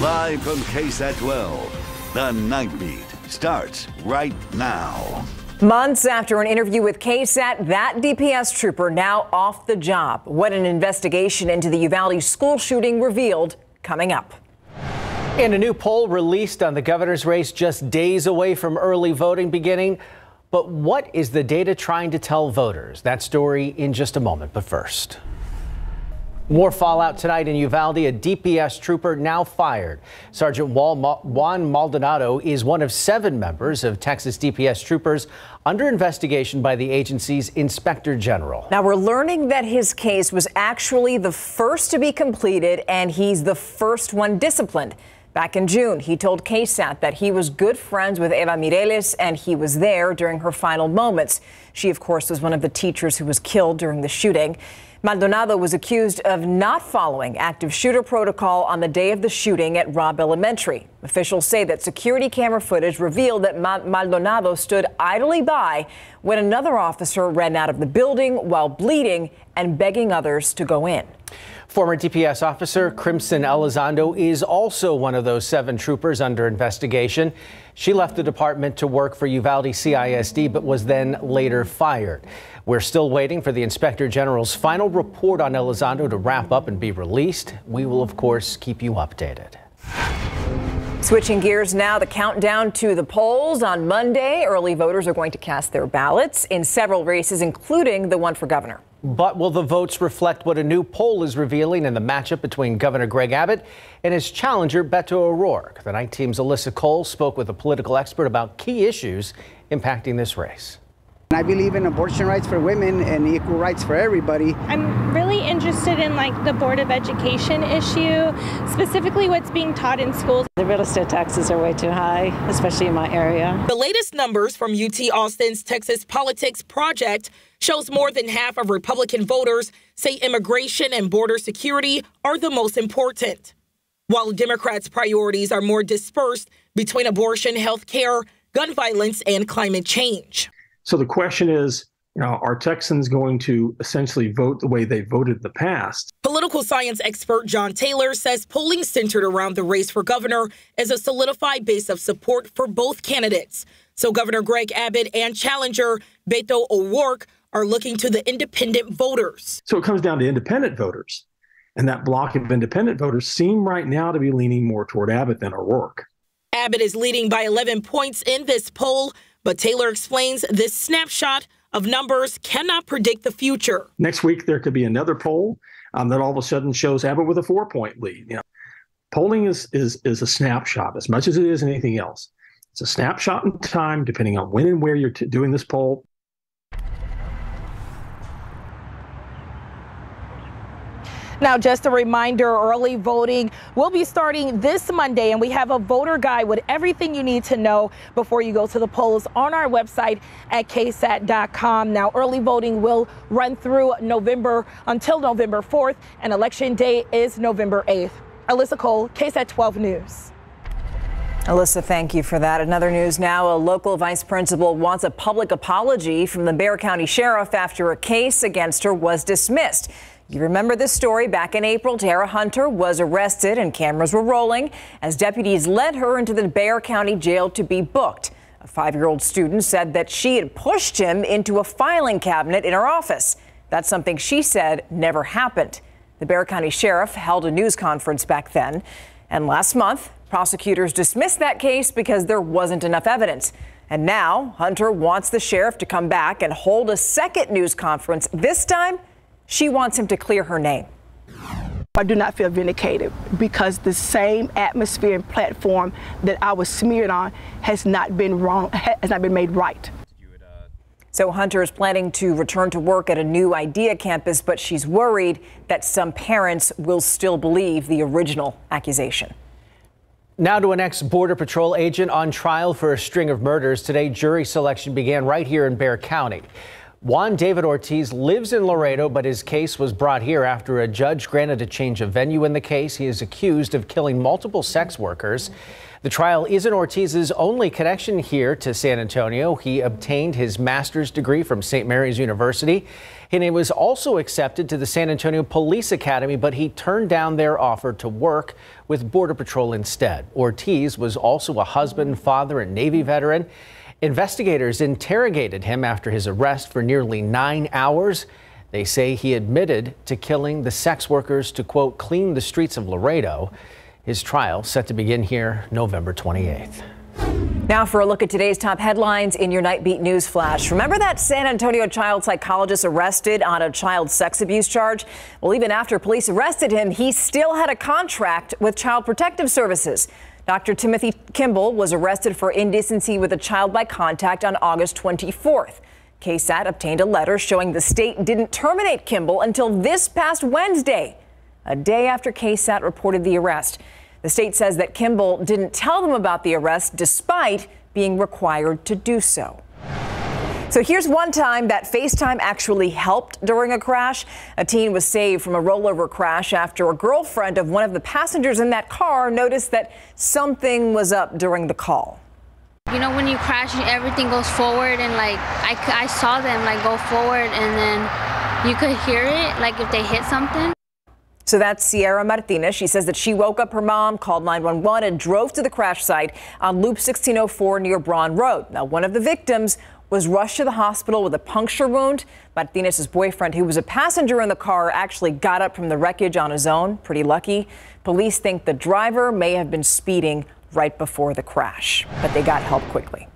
Live from KSAT 12, the Night Beat starts right now. Months after an interview with KSAT, that DPS trooper now off the job. What an investigation into the Uvalde school shooting revealed coming up. And a new poll released on the governor's race just days away from early voting beginning. But what is the data trying to tell voters? That story in just a moment. But first. More fallout tonight in Uvalde. A DPS trooper now fired. Sergeant Juan Maldonado is one of seven members of Texas DPS troopers under investigation by the agency's inspector general. Now we're learning that his case was actually the first to be completed and he's the first one disciplined. Back in June, he told KSAT that he was good friends with Eva Mireles and he was there during her final moments. She, of course, was one of the teachers who was killed during the shooting. Maldonado was accused of not following active shooter protocol on the day of the shooting at Robb Elementary. Officials say that security camera footage revealed that Maldonado stood idly by when another officer ran out of the building while bleeding and begging others to go in. Former DPS officer Crimsom Elizondo is also one of those seven troopers under investigation. She left the department to work for Uvalde CISD, but was then later fired. We're still waiting for the inspector general's final report on Elizondo to wrap up and be released. We will, of course, keep you updated. Switching gears now, the countdown to the polls on Monday. Early voters are going to cast their ballots in several races, including the one for governor. But will the votes reflect what a new poll is revealing in the matchup between Governor Greg Abbott and his challenger, Beto O'Rourke? The night team's Alyssa Cole spoke with a political expert about key issues impacting this race. I believe in abortion rights for women and equal rights for everybody. I'm really interested in like the Board of Education issue, specifically what's being taught in schools. The real estate taxes are way too high, especially in my area. The latest numbers from UT Austin's Texas Politics Project shows more than half of Republican voters say immigration and border security are the most important. While Democrats' priorities are more dispersed between abortion, health care, gun violence, and climate change. So the question is, you know, are Texans going to essentially vote the way they voted in the past? Political science expert John Taylor says polling centered around the race for governor is a solidified base of support for both candidates. So Governor Greg Abbott and challenger Beto O'Rourke are looking to the independent voters. So it comes down to independent voters. And that block of independent voters seem right now to be leaning more toward Abbott than O'Rourke. Abbott is leading by 11 points in this poll, but Taylor explains this snapshot of numbers cannot predict the future. Next week, there could be another poll um, that all of a sudden shows Abbott with a four point lead. You know, polling is, is, is a snapshot as much as it is anything else. It's a snapshot in time, depending on when and where you're doing this poll. Now, just a reminder early voting will be starting this Monday, and we have a voter guide with everything you need to know before you go to the polls on our website at ksat.com. Now, early voting will run through November until November 4th, and election day is November 8th. Alyssa Cole, KSAT 12 News. Alyssa, thank you for that. Another news now. A local vice principal wants a public apology from the Bexar County Sheriff after a case against her was dismissed. You remember this story back in April. Tara Hunter was arrested and cameras were rolling as deputies led her into the Bexar County jail to be booked. A five year old student said that she had pushed him into a filing cabinet in her office. That's something she said never happened. The Bexar County Sheriff held a news conference back then. And last month, prosecutors dismissed that case because there wasn't enough evidence. And now Hunter wants the sheriff to come back and hold a second news conference, this time she wants him to clear her name. I do not feel vindicated because the same atmosphere and platform that I was smeared on has not been wrong, has not been made right. So Hunter is planning to return to work at a new IDEA campus, but she's worried that some parents will still believe the original accusation. Now to an ex-Border Patrol agent on trial for a string of murders. Today, jury selection began right here in Bexar County. Juan David Ortiz lives in Laredo, but his case was brought here after a judge granted a change of venue in the case. He is accused of killing multiple sex workers. The trial isn't Ortiz's only connection here to San Antonio. He obtained his master's degree from St. Mary's University And he was also accepted to the San Antonio Police Academy, but he turned down their offer to work with Border Patrol instead. Ortiz was also a husband, father, and Navy veteran. Investigators interrogated him after his arrest for nearly nine hours. They say he admitted to killing the sex workers to, quote, clean the streets of Laredo. His trial set to begin here November 28th. Now for a look at today's top headlines in your Nightbeat News Flash. Remember that San Antonio child psychologist arrested on a child sex abuse charge? Well, even after police arrested him, he still had a contract with Child Protective Services. Dr. Timothy Kimball was arrested for indecency with a child by contact on August 24th. KSAT obtained a letter showing the state didn't terminate Kimball until this past Wednesday, a day after KSAT reported the arrest. The state says that Kimball didn't tell them about the arrest despite being required to do so. So here's one time that FaceTime actually helped during a crash. A teen was saved from a rollover crash after a girlfriend of one of the passengers in that car noticed that something was up during the call. You know, when you crash, everything goes forward, and like I, I saw them like go forward, and then you could hear it, like if they hit something. So that's Sierra Martinez. She says that she woke up her mom, called 911, and drove to the crash site on Loop 1604 near Braun Road. Now, one of the victims was rushed to the hospital with a puncture wound. Martinez's boyfriend, who was a passenger in the car, actually got up from the wreckage on his own. Pretty lucky. Police think the driver may have been speeding right before the crash, but they got help quickly.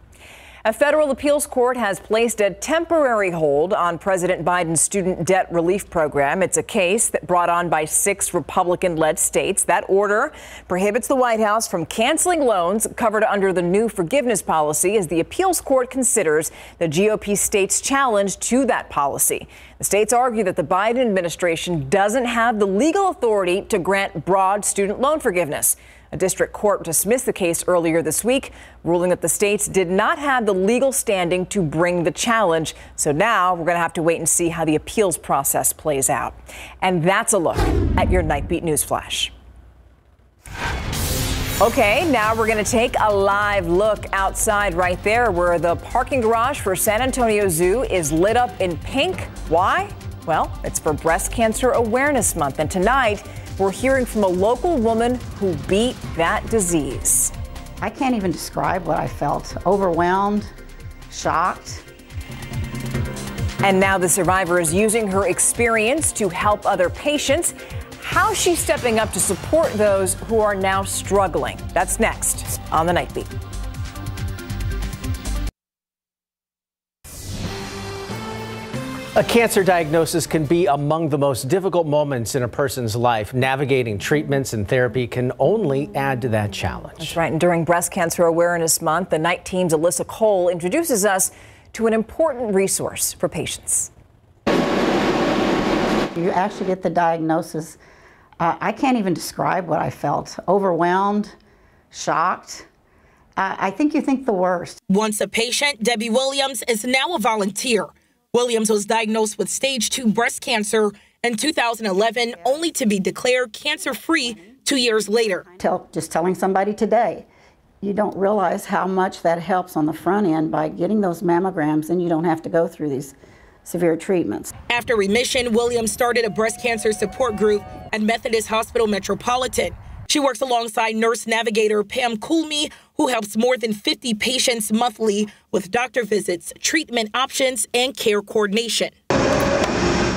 A federal appeals court has placed a temporary hold on President Biden's student debt relief program. It's a case that brought on by six Republican led states. That order prohibits the White House from canceling loans covered under the new forgiveness policy as the appeals court considers the GOP states' challenge to that policy. The states argue that the Biden administration doesn't have the legal authority to grant broad student loan forgiveness. A district court dismissed the case earlier this week, ruling that the states did not have the legal standing to bring the challenge. So now we're going to have to wait and see how the appeals process plays out. And that's a look at your Nightbeat News Flash. Okay, now we're going to take a live look outside right there where the parking garage for San Antonio Zoo is lit up in pink. Why? Well, it's for Breast Cancer Awareness Month. And tonight, we're hearing from a local woman who beat that disease. I can't even describe what I felt overwhelmed, shocked. And now the survivor is using her experience to help other patients. How she's stepping up to support those who are now struggling? That's next on the Night Beat. A cancer diagnosis can be among the most difficult moments in a person's life. Navigating treatments and therapy can only add to that challenge. That's right. And during Breast Cancer Awareness Month, the night team's Alyssa Cole introduces us to an important resource for patients. You actually get the diagnosis. Uh, I can't even describe what I felt overwhelmed, shocked. Uh, I think you think the worst. Once a patient, Debbie Williams is now a volunteer. Williams was diagnosed with stage 2 breast cancer in 2011, only to be declared cancer free two years later. Tell, just telling somebody today, you don't realize how much that helps on the front end by getting those mammograms, and you don't have to go through these severe treatments. After remission, Williams started a breast cancer support group at Methodist Hospital Metropolitan. She works alongside nurse navigator Pam Coolme, who helps more than 50 patients monthly with doctor visits, treatment options, and care coordination.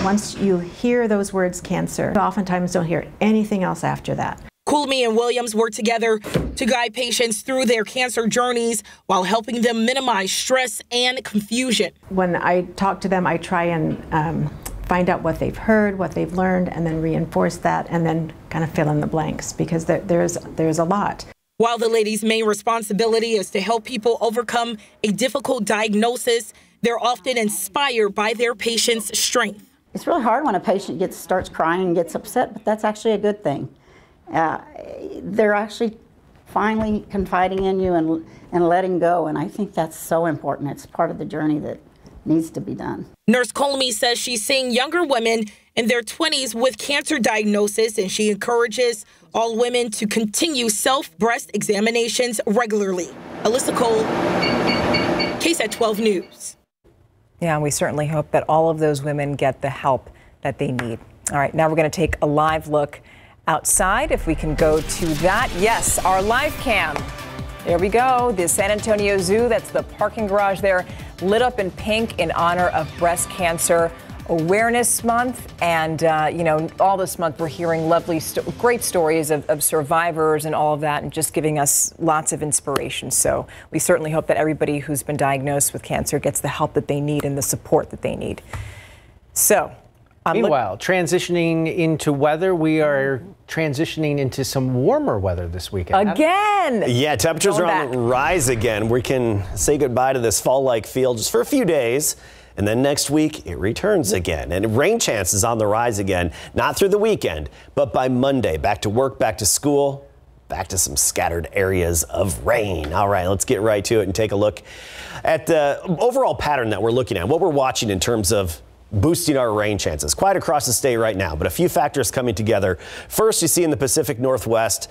Once you hear those words cancer, oftentimes don't hear anything else after that. Coolme and Williams work together to guide patients through their cancer journeys while helping them minimize stress and confusion. When I talk to them, I try and um, find out what they've heard, what they've learned, and then reinforce that, and then kind of fill in the blanks because there, there's there's a lot. While the ladies' main responsibility is to help people overcome a difficult diagnosis, they're often inspired by their patient's strength. It's really hard when a patient gets starts crying and gets upset, but that's actually a good thing. Uh, they're actually finally confiding in you and and letting go, and I think that's so important. It's part of the journey that needs to be done. Nurse Coolme says she's seeing younger women in their 20s with cancer diagnosis, and she encourages all women to continue self breast examinations regularly. Alyssa Cole, KSAT 12 News. Yeah, we certainly hope that all of those women get the help that they need. All right, now we're going to take a live look outside. If we can go to that. Yes, our live cam. There we go. The San Antonio Zoo, that's the parking garage there, lit up in pink in honor of Breast Cancer Awareness Month. And, uh, you know, all this month we're hearing lovely, st- great stories of, of survivors and all of that, and just giving us lots of inspiration. So we certainly hope that everybody who's been diagnosed with cancer gets the help that they need and the support that they need. So, I'm look- Meanwhile, transitioning into weather, we are transitioning into some warmer weather this weekend. Again! Yeah, temperatures Going are on the rise again. We can say goodbye to this fall like feel just for a few days. And then next week, it returns again. And rain chances on the rise again, not through the weekend, but by Monday. Back to work, back to school, back to some scattered areas of rain. All right, let's get right to it and take a look at the overall pattern that we're looking at, what we're watching in terms of boosting our rain chances quite across the state right now, but a few factors coming together. First, you see in the Pacific Northwest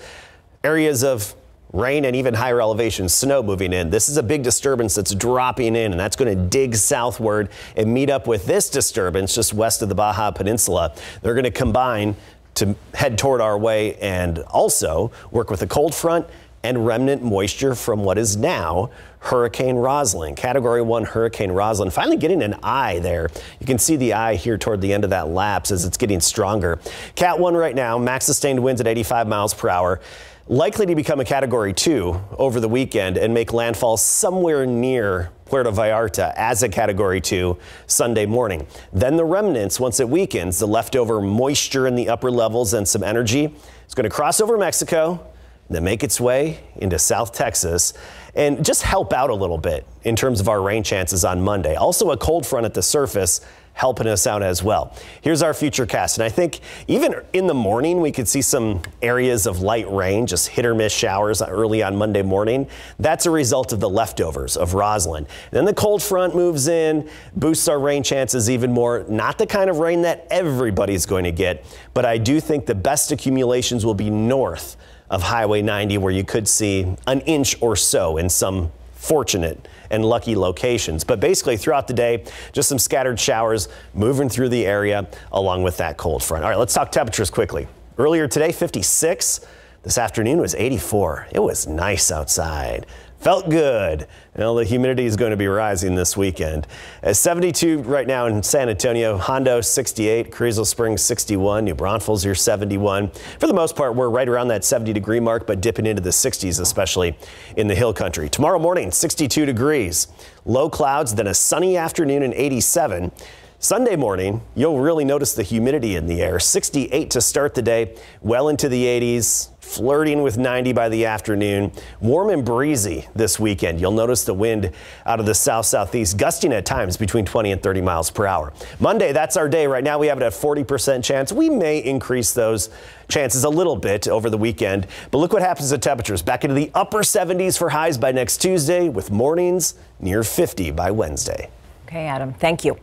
areas of rain and even higher elevation snow moving in. This is a big disturbance that's dropping in, and that's going to dig southward and meet up with this disturbance just west of the Baja Peninsula. They're going to combine to head toward our way and also work with a cold front and remnant moisture from what is now Hurricane Roslyn. Category 1 Hurricane Roslyn finally getting an eye there. You can see the eye here toward the end of that lapse as it's getting stronger. Cat 1 right now, max sustained winds at 85 miles per hour. Likely to become a Category 2 over the weekend and make landfall somewhere near Puerto Vallarta as a Category 2 Sunday morning. Then the remnants, once it weakens, the leftover moisture in the upper levels and some energy, is going to cross over Mexico, then make its way into South Texas and just help out a little bit in terms of our rain chances on Monday. Also, a cold front at the surface helping us out as well. Here's our future cast. And I think even in the morning, we could see some areas of light rain, just hit or miss showers early on Monday morning. That's a result of the leftovers of Roslyn. then the cold front moves in, boosts our rain chances even more. Not the kind of rain that everybody's going to get, but I do think the best accumulations will be north of Highway 90, where you could see an inch or so in some fortunate and lucky locations. But basically, throughout the day, just some scattered showers moving through the area along with that cold front. All right, let's talk temperatures quickly. Earlier today, 56. This afternoon was 84. It was nice outside. Felt good. Well, the humidity is going to be rising this weekend. At 72 right now in San Antonio, Hondo 68, Carrizo Springs 61, New Braunfels here 71. For the most part, we're right around that 70 degree mark, but dipping into the 60s, especially in the hill country. Tomorrow morning, 62 degrees, low clouds, then a sunny afternoon and 87. Sunday morning, you'll really notice the humidity in the air. 68 to start the day, well into the 80s, flirting with 90 by the afternoon. Warm and breezy this weekend. You'll notice the wind out of the south southeast, gusting at times between 20 and 30 miles per hour. Monday, that's our day. Right now, we have it at 40% chance. We may increase those chances a little bit over the weekend. But look what happens to temperatures. Back into the upper 70s for highs by next Tuesday, with mornings near 50 by Wednesday. Okay, Adam, thank you.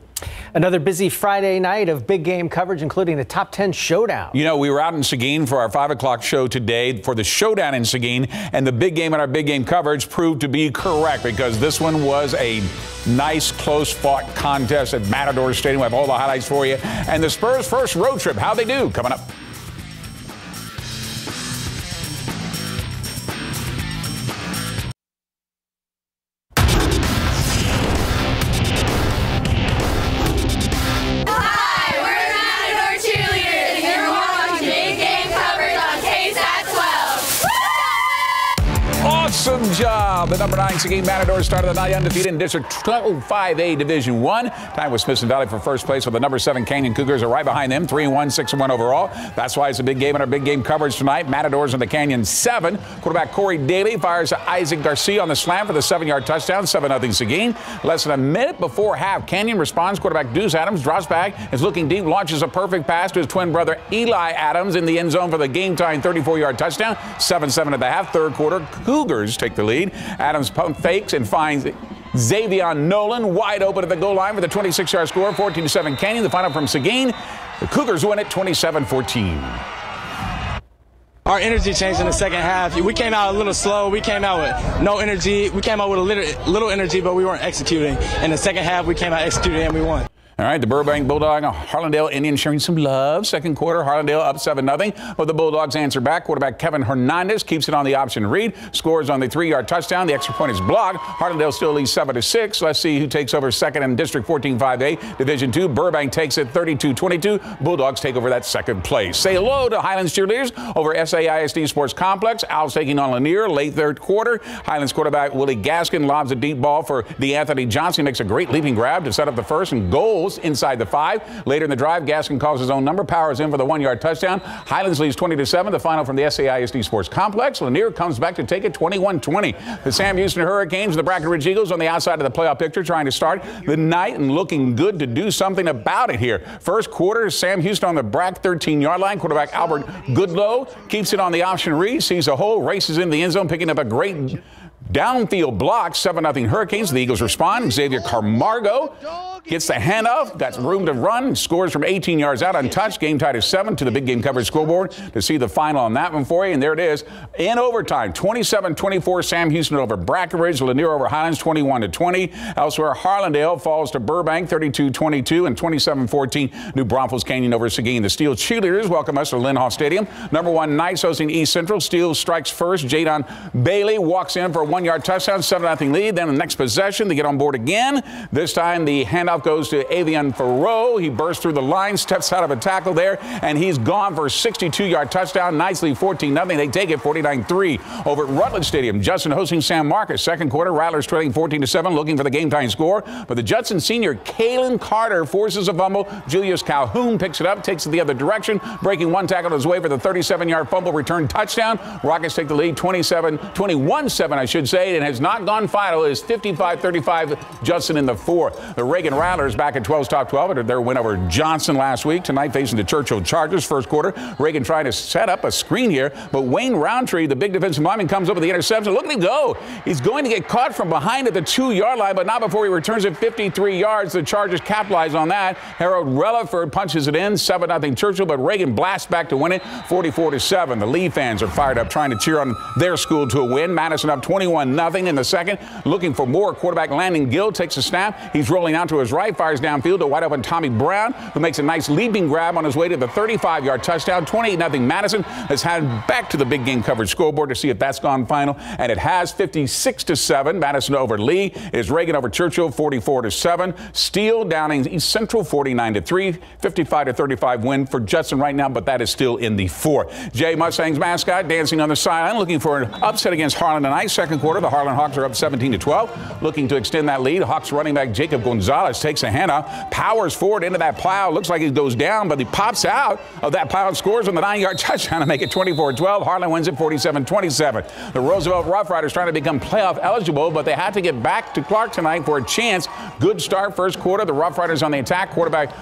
Another busy Friday night of big game coverage, including the top 10 showdown. You know, we were out in Seguin for our 5 o'clock show today for the showdown in Seguin, and the big game in our big game coverage proved to be correct because this one was a nice, close fought contest at Matador Stadium. We have all the highlights for you. And the Spurs' first road trip, how they do, coming up. Seguin The night undefeated in District 5A Division 1. Time with Smithson Valley for first place with the number seven Canyon Cougars are right behind them, 3 1, 6 1 overall. That's why it's a big game in our big game coverage tonight. Matadors in the Canyon 7. Quarterback Corey Daly fires to Isaac Garcia on the slam for the seven yard touchdown, 7 0 Seguin. Less than a minute before half, Canyon responds. Quarterback Deuce Adams drops back, is looking deep, launches a perfect pass to his twin brother Eli Adams in the end zone for the game time 34 yard touchdown, 7 7 at the half. Third quarter, Cougars take the lead. Adams pump fakes and finds Xavion Nolan wide open at the goal line for the 26 yard score, 14 7 Canyon. The final from Seguin. The Cougars win it 27 14. Our energy changed in the second half. We came out a little slow. We came out with no energy. We came out with a little, little energy, but we weren't executing. In the second half, we came out executing and we won. All right, the Burbank Bulldog, Harlandale Indians sharing some love. Second quarter, Harlandale up 7 0. But the Bulldogs answer back. Quarterback Kevin Hernandez keeps it on the option read. Scores on the three yard touchdown. The extra point is blocked. Harlandale still leads seven to 6. Let's see who takes over second in District 14 5A. Division 2, Burbank takes it 32 22. Bulldogs take over that second place. Say hello to Highlands cheerleaders over SAISD Sports Complex. Owls taking on Lanier late third quarter. Highlands quarterback Willie Gaskin lobs a deep ball for DeAnthony Johnson. Makes a great leaping grab to set up the first and goals inside the five. Later in the drive, Gaskin calls his own number, powers in for the one-yard touchdown. Highlands leads 20 to 7. The final from the SAISD Sports Complex. Lanier comes back to take it 21-20. The Sam Houston Hurricanes, the Brackenridge Eagles on the outside of the playoff picture, trying to start the night and looking good to do something about it here. First quarter, Sam Houston on the Brack 13-yard line. Quarterback Albert Goodlow keeps it on the option read, sees a hole, races in the end zone, picking up a great Downfield block, 7 0 Hurricanes. The Eagles respond. Xavier Carmargo gets the handoff, got room to run, scores from 18 yards out untouched. Game tied at 7 to the big game coverage scoreboard to see the final on that one for you. And there it is in overtime 27 24. Sam Houston over Brackenridge, Lanier over Highlands 21 20. Elsewhere, Harlandale falls to Burbank 32 22 and 27 14. New Braunfels Canyon over Seguin. The Steele cheerleaders welcome us to Lehnhoff Stadium. Number one, Knights hosting East Central. Steele strikes first. Jadon Bailey walks in for a yard touchdown, 7 0 lead. Then the next possession, they get on board again. This time the handoff goes to Avian Farrow. He bursts through the line, steps out of a tackle there, and he's gone for a 62 yard touchdown. Nicely 14 0. They take it 49 3 over at Rutledge Stadium. Judson hosting San Marcos. Second quarter, Rattlers trailing 14 7, looking for the game time score. But the Judson senior, Kalen Carter, forces a fumble. Julius Calhoun picks it up, takes it the other direction, breaking one tackle on his way for the 37 yard fumble return touchdown. Rockets take the lead 27 21 7, I should say, and has not gone final. Is 55 35 Judson in the fourth. The Reagan Rattlers back at 12's top 12 after their win over Johnson last week. Tonight facing the Churchill Chargers. First quarter, Reagan trying to set up a screen here, but Wayne Roundtree, the big defensive lineman, comes up with the interception. Look at him go. He's going to get caught from behind at the two yard line, but not before he returns it 53 yards. The Chargers capitalize on that. Harold Relaford punches it in, 7 0 Churchill, but Reagan blasts back to win it 44 7. The Lee fans are fired up trying to cheer on their school to a win. Madison up 21 0 in the second. Looking for more. Quarterback Landon Gill takes a snap. He's rolling out to his right, fires downfield to wide open Tommy Brown, who makes a nice leaping grab on his way to the 35 yard touchdown. 28 0 Madison has had back to the big game coverage scoreboard to see if that's gone final. And it has 56 to 7. Madison over Lee is Reagan over Churchill 44 to 7. Steele downing East Central 49 to 3. 55 to 35 win for Judson right now, but that is still in the four. Jay Mustangs mascot dancing on the sideline, looking for an upset against Harlan tonight. Second quarter, the Harlan Hawks are up 17 to 12, looking to extend that lead. Hawks running back Jacob Gonzalez takes a handoff, powers forward into that plow. Looks like he goes down, but he pops out of that plow and scores on the nine-yard touchdown to make it 24-12. Harlan wins it 47-27. The Roosevelt Rough Riders trying to become playoff eligible, but they had to get back to Clark tonight for a chance. Good start first quarter. The Rough Riders on the attack. Quarterback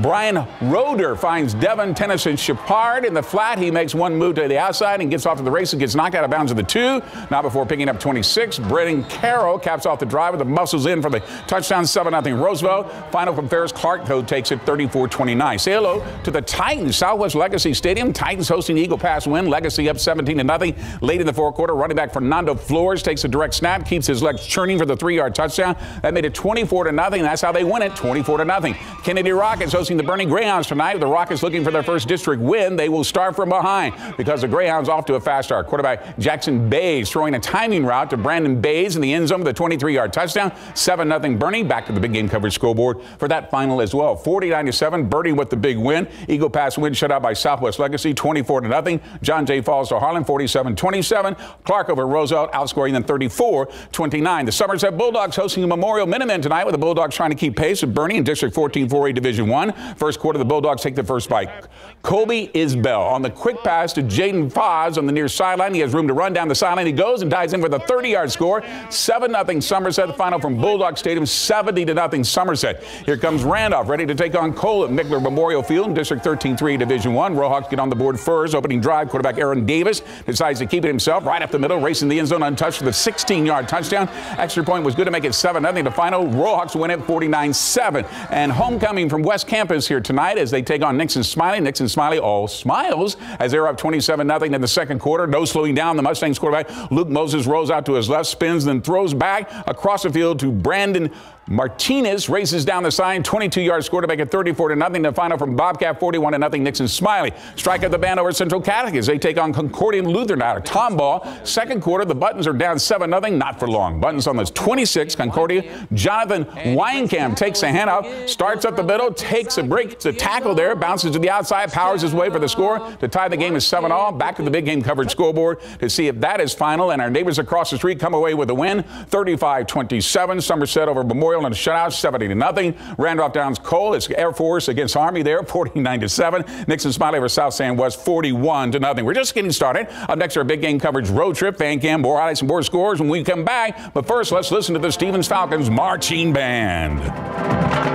Brian Roder finds Devin Tennyson Shepard in the flat. He makes one move to the outside and gets off to the races, gets knocked out of bounds at the two. Not before picking up 26. Brennan Carroll caps off the drive with the muscles in for the touchdown 7 0 Roosevelt. Final from Ferris Clark, though, takes it 34 29. Say hello to the Titans. Southwest Legacy Stadium. Titans hosting Eagle Pass Winn. Legacy up 17 0. Late in the fourth quarter, running back Fernando Flores takes a direct snap, keeps his legs churning for the three yard touchdown. That made it 24 0. That's how they win it 24 0. Kennedy Rockets hosting the Boerne Greyhounds tonight. With The Rockets looking for their first district win. They will start from behind because the Greyhounds off to a fast start. Quarterback Jackson Bays throwing a timing route to Brandon Bays in the end zone with a 23-yard touchdown. 7-0 Boerne back to the big game coverage scoreboard for that final as well. 49-7 Boerne with the big win. Eagle Pass Winn shut out by Southwest Legacy 24 0 John Jay falls to Harlan 47-27. Clark over Roosevelt outscoring them 34-29. The Somerset Bulldogs hosting a Memorial Minutemen tonight with the Bulldogs trying to keep pace with Boerne in District 14 4A Division 1. First quarter, the Bulldogs take the first bite. Colby Isbell on the quick pass to Jaden Foz on the near sideline. He has room to run down the sideline. He goes and dives in for the 30-yard score. 7-0 Somerset. The final from Bulldog Stadium, 70 to nothing Somerset. Here comes Randolph, ready to take on Cole at Mickler Memorial Field, in District 13-3 Division 1. Rohawks get on the board first. Opening drive, quarterback Aaron Davis decides to keep it himself right up the middle, racing the end zone untouched with a 16-yard touchdown. Extra point was good to make it 7-0 the final. Rohawks win it 49-7. And homecoming from West Campus here tonight as they take on Nixon Smiley. Nixon Smiley all smiles as they're up 27 0 in the second quarter. No slowing down. The Mustangs quarterback Luke Moses rolls out to his left, spins, then throws back across the field to Brandon Martinez races down the sign, 22 yards score to make it 34 to nothing. The final from Bobcat, 41 to nothing. Nixon Smiley strike at the band over Central Catholic as they take on Concordian Lutheran out of Tomball. Second quarter, the Buttons are down 7 nothing. Not for long. Buttons on the 26. Concordia. Jonathan Weinkamp takes a handoff, starts up the middle, takes a break, a tackle there, bounces to the outside, powers his way for the score to tie the game at 7 all. Back to the big game coverage scoreboard to see if that is final. And our neighbors across the street come away with a win, 35 27. Somerset over Memorial a shutout, 70 to nothing. Randolph Downs Cole, it's Air Force against Army there, 49 to 7. Nixon Smiley over South San West, 41 to nothing. We're just getting started. Up next, our big game coverage road trip, fan cam, more highlights and more scores when we come back. But first, let's listen to the Stevens Falcons marching band.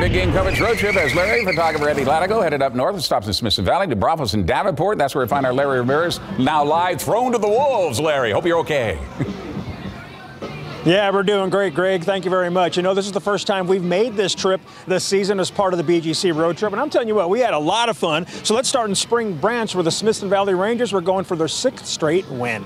Big game coverage road trip as Larry, photographer Eddie Latigo, headed up north and stops in Smithson Valley to Bravos and Davenport. That's where we find our Larry Ramirez, now live, thrown to the wolves. Larry, hope you're okay. Yeah, we're doing great, Greg. Thank you very much. You know, this is the first time we've made this trip this season as part of the BGC road trip. And I'm telling you what, we had a lot of fun. So let's start in Spring Branch where the Smithson Valley Rangers were going for their sixth straight win.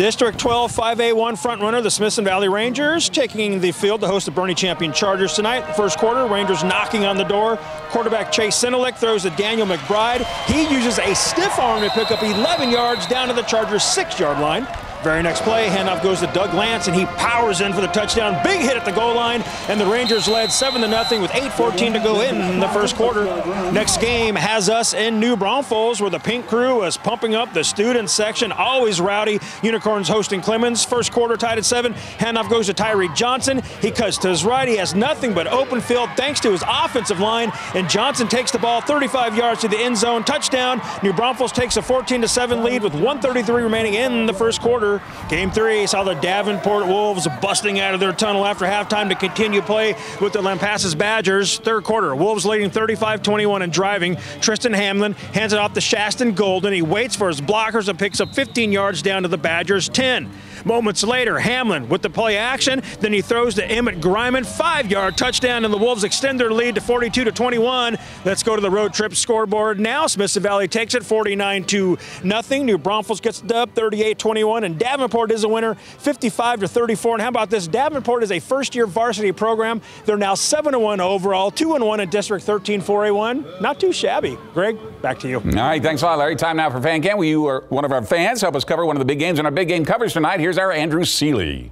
District 12 5A1 frontrunner, the Smithson Valley Rangers, taking the field to host the Boerne Champion Chargers tonight. First quarter, Rangers knocking on the door. Quarterback Chase Sinalik throws to Daniel McBride. He uses a stiff arm to pick up 11 yards down to the Chargers' six yard line. Very next play, handoff goes to Doug Lance, and he powers in for the touchdown. Big hit at the goal line, and the Rangers led 7 to nothing with 8.14 to go in the first quarter. Next game has us in New Braunfels, where the Pink Crew is pumping up the student section. Always rowdy. Unicorns hosting Clemens. First quarter tied at 7. Handoff goes to Tyree Johnson. He cuts to his right. He has nothing but open field thanks to his offensive line, and Johnson takes the ball 35 yards to the end zone. Touchdown. New Braunfels takes a 14 to 7 lead with 133 remaining in the first quarter. Game three saw the Davenport Wolves busting out of their tunnel after halftime to continue play with the Lampasas Badgers. Third quarter, Wolves leading 35-21 and driving. Tristan Hamlin hands it off to Shaston Golden. He waits for his blockers and picks up 15 yards down to the Badgers 10. Moments later, Hamlin with the play action. Then he throws to Emmett Griman, five-yard touchdown, and the Wolves extend their lead to 42 to 21. Let's go to the road trip scoreboard now. Smithson Valley takes it 49 to nothing. New Braunfels gets the dub 38-21, and Davenport is a winner 55 to 34. And how about this? Davenport is a first-year varsity program. They're now 7-1 overall, 2-1 in District 13 4A1. Not too shabby. Greg, back to you. All right, thanks a lot, Larry. Time now for Fan Cam. You are one of our fans. Help us cover one of the big games in our big game coverage tonight. Here's our Andrew Seeley.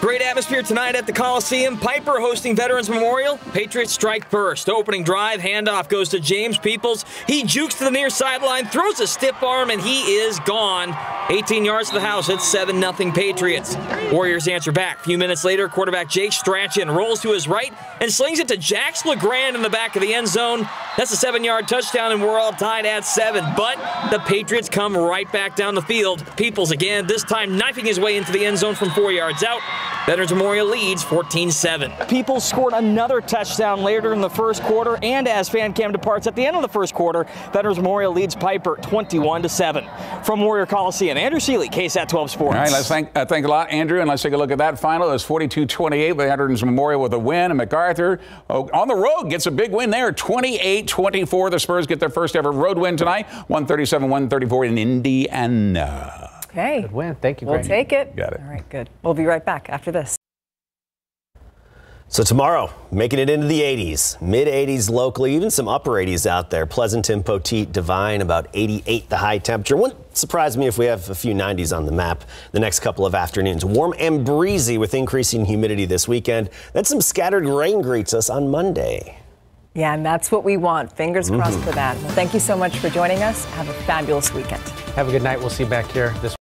Great atmosphere tonight at the Coliseum. Pieper hosting Veterans Memorial. Patriots strike first. Opening drive, handoff goes to James Peoples. He jukes to the near sideline, throws a stiff arm, and he is gone. 18 yards to the house. It's 7 0 Patriots. Warriors answer back. A few minutes later, quarterback Jake Strachan rolls to his right and slings it to Jax LeGrand in the back of the end zone. That's a seven yard touchdown, and we're all tied at seven. But the Patriots come right back down the field. Peoples again, this time knifing his way into the end zone from four yards out. Veterans Memorial leads 14 7. People scored another touchdown later in the first quarter, and as fan cam departs at the end of the first quarter, Veterans Memorial leads Pieper 21 7. From Warrior Coliseum, Andrew Seeley, KSAT 12 Sports. All right, let's thank, uh, thank a lot, Andrew, and let's take a look at that final. It's 42 28, Veterans Memorial with a win, and MacArthur oh, on the road gets a big win there 28 24. The Spurs get their first ever road win tonight, 137 134 in Indiana. Okay. Good win. Thank you, We'll Brady. take it. Got it. All right, good. We'll be right back after this. So tomorrow, making it into the 80s, mid 80s locally, even some upper 80s out there. Pleasanton, Poteet, Devine, about 88 the high temperature. Wouldn't surprise me if we have a few 90s on the map the next couple of afternoons. Warm and breezy with increasing humidity this weekend. Then some scattered rain greets us on Monday. Yeah, and that's what we want. Fingers crossed Mhm. for that. Well, thank you so much for joining us. Have a fabulous weekend. Have a good night. We'll see you back here this